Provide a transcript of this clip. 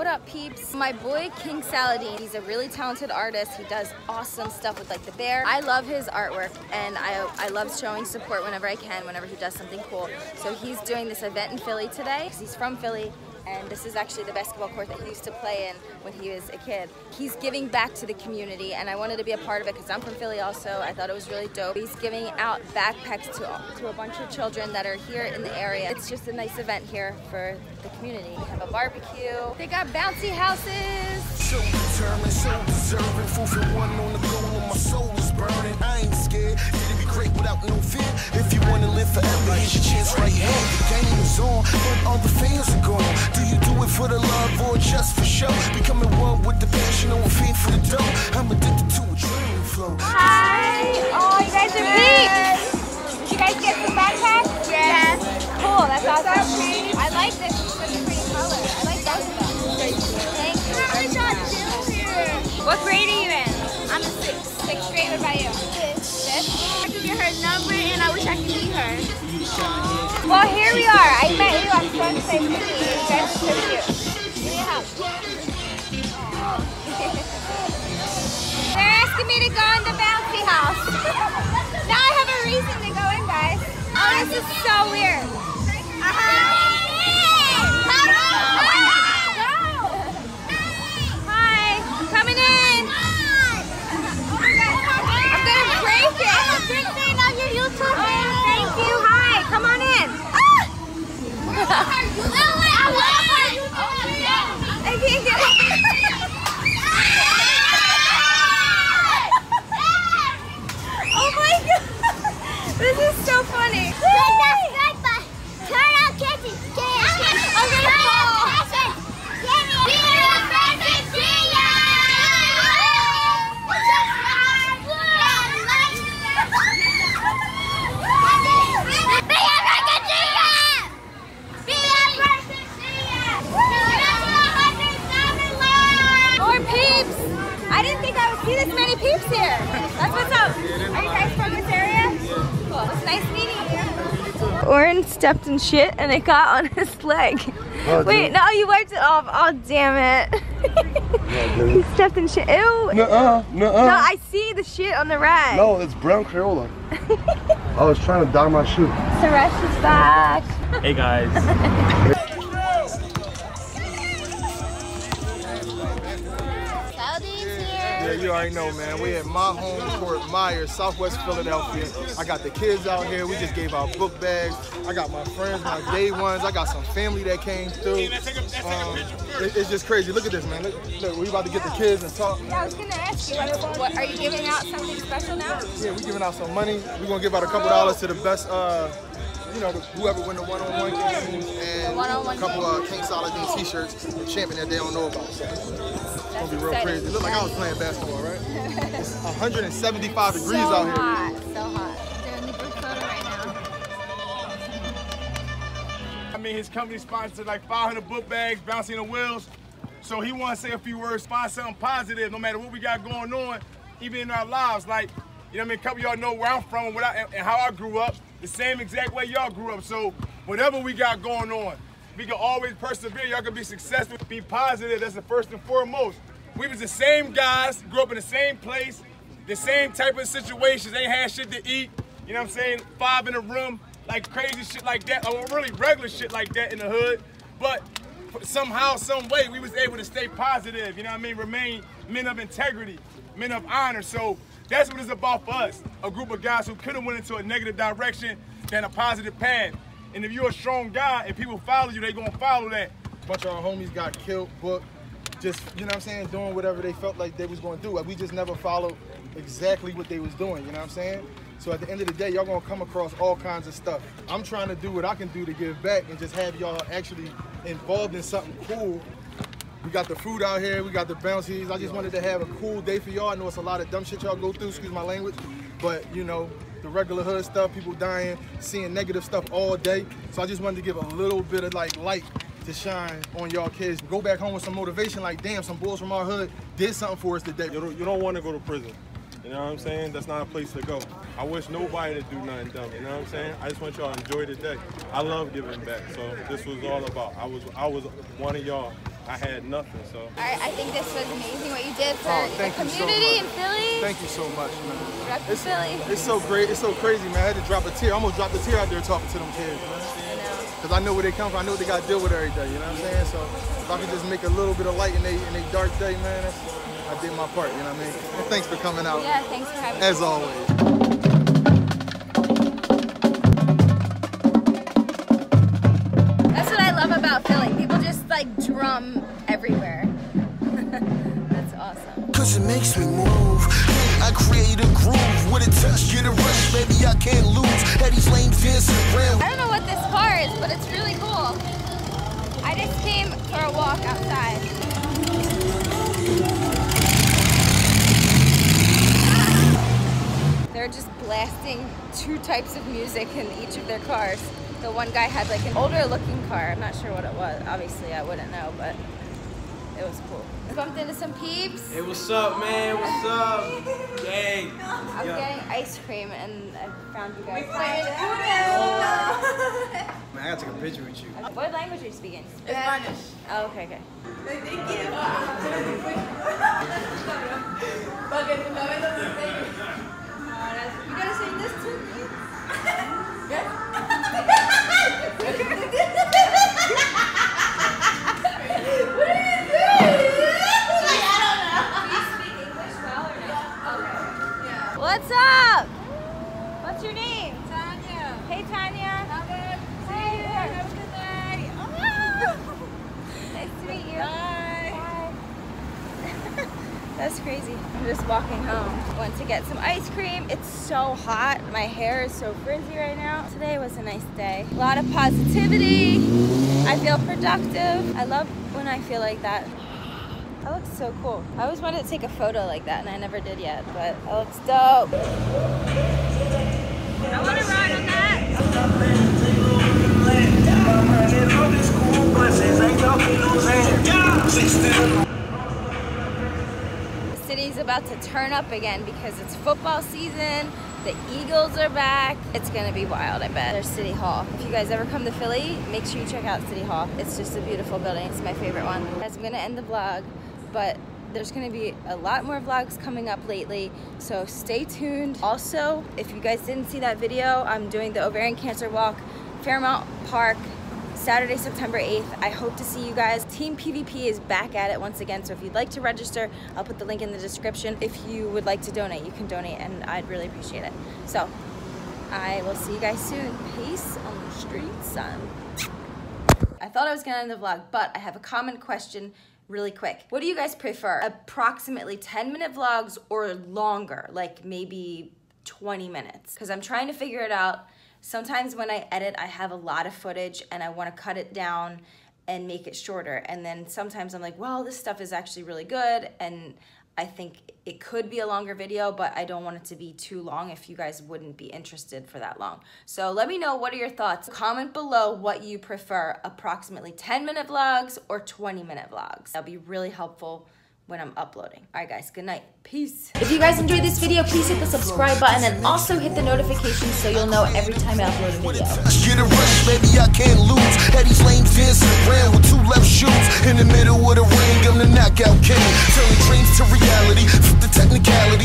What up, peeps? My boy King Saladeen, he's a really talented artist. He does awesome stuff with like the bear. I love his artwork and I, I love showing support whenever I can, whenever he does something cool. So he's doing this event in Philly today he's from Philly and this is actually the basketball court that he used to play in when he was a kid. He's giving back to the community and I wanted to be a part of it because I'm from Philly also. I thought it was really dope. He's giving out backpacks to, to a bunch of children that are here in the area. It's just a nice event here for the community. We have a barbecue. They got bouncy houses. So determined, so deserving. Fool for one on the goal, my soul is burning. I ain't scared. Without no fear. If you wanna live forever, here's your chance right here. The game is on, but all the fans are gone. Do you do it for the love or just for show? Becoming one with the passion a fiend for the dough. I'm addicted to her. Well, here we are. I met you. Excited to meet you. Guys are so cute. Give me. They're asking me to go in the bouncy house. now I have a reason to go in, guys. Oh, this is so weird. Oren stepped in shit and it got on his leg. Oh, Wait, dude. no, you wiped it off. Oh, damn it. he stepped in shit. Ew. Nuh-uh, nuh-uh. No, I see the shit on the rag. No, it's brown Crayola. I was trying to dye my shoe. Suresh is back. Hey guys. Yeah, you already know, man. We at my home court, Myers, Southwest Philadelphia. I got the kids out here. We just gave out book bags. I got my friends, my day ones. I got some family that came through. Um, it- it's just crazy. Look at this, man. Look, look, we about to get the kids and talk. Yeah, I was gonna ask you, what, what, are you giving out something special now? Yeah, we giving out some money. We're gonna give out a couple dollars to the best, uh, you know, whoever win the one-on-one game and one-on-one a couple game. uh, King Saladeen t-shirts, the champion that they don't know about. So it's gonna be real exciting. crazy. It look like I was playing basketball, right? It's 175 degrees so out here. hot, so hot. Doing the group photo right now. I mean, his company sponsored like 500 book bags, bouncing the wheels. So he want to say a few words, find something positive, no matter what we got going on, even in our lives. Like, you know what I mean? A couple of y'all know where I'm from and, what I, and and how I grew up, the same exact way y'all grew up. So whatever we got going on, we can always persevere. Y'all can be successful, be positive. That's the first and foremost. We was the same guys, grew up in the same place, the same type of situations. Ain't had shit to eat. You know what I'm saying? Five in a room, like crazy shit like that, or really regular shit like that in the hood. But somehow, some way, we was able to stay positive. You know what I mean? Remain men of integrity, men of honor. So that's what it's about for us. A group of guys who could have went into a negative direction than a positive path. And if you're a strong guy and people follow you, they gonna follow that. A bunch of our homies got killed, booked, just, you know what I'm saying, doing whatever they felt like they was going to do. Like, we just never followed exactly what they was doing, you know what I'm saying? So at the end of the day, y'all gonna come across all kinds of stuff. I'm trying to do what I can do to give back and just have y'all actually involved in something cool. We got the food out here, we got the bouncies. I just wanted to have a cool day for y'all. I know it's a lot of dumb shit y'all go through, excuse my language, but you know, the regular hood stuff, people dying, seeing negative stuff all day. So I just wanted to give a little bit of like light to shine on y'all kids. Go back home with some motivation, like damn, some boys from our hood did something for us today. You don't, you don't want to go to prison. You know what I'm saying? That's not a place to go. I wish nobody to do nothing dumb. You know what I'm saying? I just want y'all to enjoy the day. I love giving back. So this was all about. I was I was one of y'all. I had nothing. So I, I think this was amazing what you did for Oh, the thank you so community much. in Philly. Thank you so much, man. Rep It's, Philly. it's so great. It's so crazy, man. I had to drop a tear. I almost dropped a tear out there talking to them kids, man. I know. Because I know where they come from. I know what they got to deal with every day. You know what I'm saying? So if I can just make a little bit of light in a in a dark day, man, I did my part. You know what I mean? And thanks for coming out. Yeah, thanks for having me. As always. That's what I love about Philly. People just like drum everywhere. That's awesome. Cause it makes me move. I create a groove with a touch, get a rush, baby. I can't lose. Had these lanes dancing around. I don't know what this car is, but it's really cool. I just came for a walk outside. They're just blasting two types of music in each of their cars. The one guy had like an older looking car. I'm not sure what it was. Obviously, I wouldn't know, but it was cool. Bumped into some peeps. Hey, what's up, man? What's up? Ice cream and I found you guys. Oh. Man, I gotta take a picture with you. What language are you speaking? Spanish. Oh, okay, okay. You gotta say this to me. What's up? What's your name? Tanya. Hey, Tanya. See you. Have a good night. Oh. nice to meet you. Bye. That's crazy. I'm just walking home. Went to get some ice cream. It's so hot. My hair is so frizzy right now. Today was a nice day. A lot of positivity. I feel productive. I love when I feel like that. That looks so cool. I always wanted to take a photo like that and I never did yet, but that looks dope. City's about to turn up again because it's football season. The Eagles are back. It's gonna be wild, I bet. There's City Hall. If you guys ever come to Philly, make sure you check out City Hall. It's just a beautiful building. It's my favorite one. Guys, I'm gonna end the vlog, but there's gonna be a lot more vlogs coming up lately, so stay tuned. Also, if you guys didn't see that video, I'm doing the ovarian cancer walk, Fairmount Park, Saturday, September 8th. I hope to see you guys. Team PvP is back at it once again, so if you'd like to register, I'll put the link in the description. If you would like to donate, you can donate, and I'd really appreciate it. So, I will see you guys soon. Peace on the street, son. I thought I was gonna end the vlog, but I have a common question really quick. What do you guys prefer? Approximately 10 minute vlogs or longer, like maybe 20 minutes? Because I'm trying to figure it out. Sometimes when I edit, I have a lot of footage and I wanna cut it down and make it shorter. And then sometimes I'm like, well, this stuff is actually really good and I think it could be a longer video, but I don't want it to be too long if you guys wouldn't be interested for that long. So let me know what are your thoughts. Comment below what you prefer, approximately 10 minute vlogs or 20 minute vlogs. That'll be really helpful when I'm uploading. All right guys, good night. Peace. If you guys enjoyed this video, please hit the subscribe button and also hit the notifications so you'll know every time I upload a video. Rush, baby, I can't lose. These lanes dancing around with two left shoes. In the middle of the ring, I'm the knockout king. Dreams to reality, the technicality.